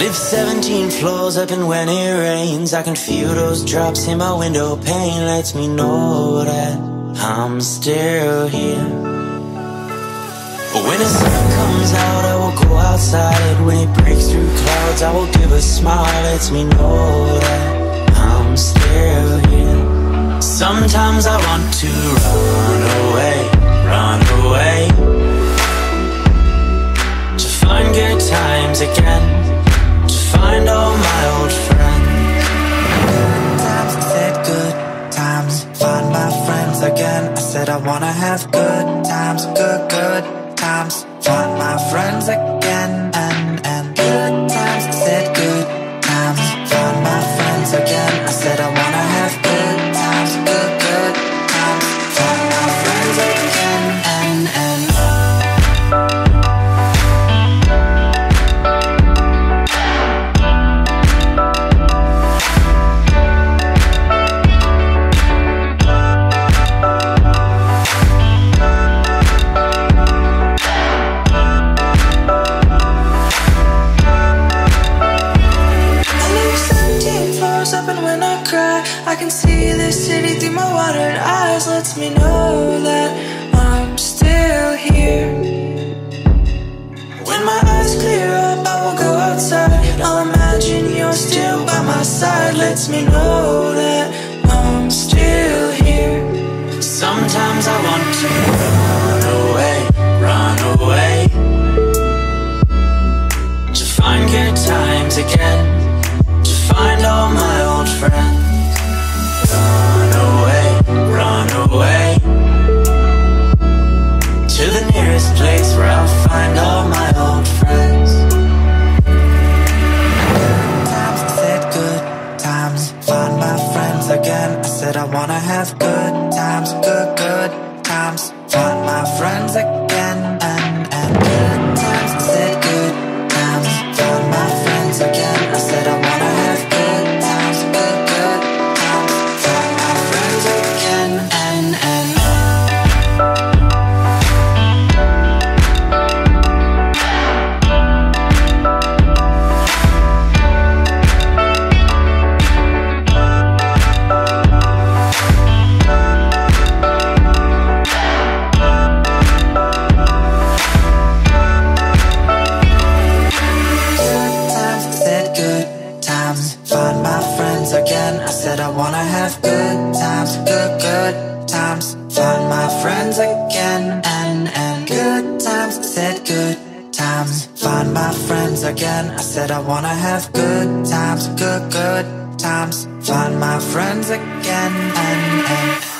Live 17 floors up and when it rains I can feel those drops in my window pane. Lets me know that I'm still here. But when the sun comes out I will go outside. When it breaks through clouds I will give a smile. Lets me know that I'm still here. Sometimes I want to run away, run away. To find good times again wanna have good times Good, good times. Find my friends again when I cry? I can see the city through my watered eyes. Lets me know that I'm still here. When my eyes clear up I will go outside. I'll imagine you're still by my side. Lets me know that I'm still here. Sometimes I want to run away, run away. To find good times again nearest place where I'll find all my old friends. Times, I said good times Find my friends again. I said I wanna have good times Good, good times Find my friends again said I wanna have good times Good, good times. Find my friends again And, and good times, said good times. Find my friends again I said I wanna have good times Good, good times. Find my friends again And, and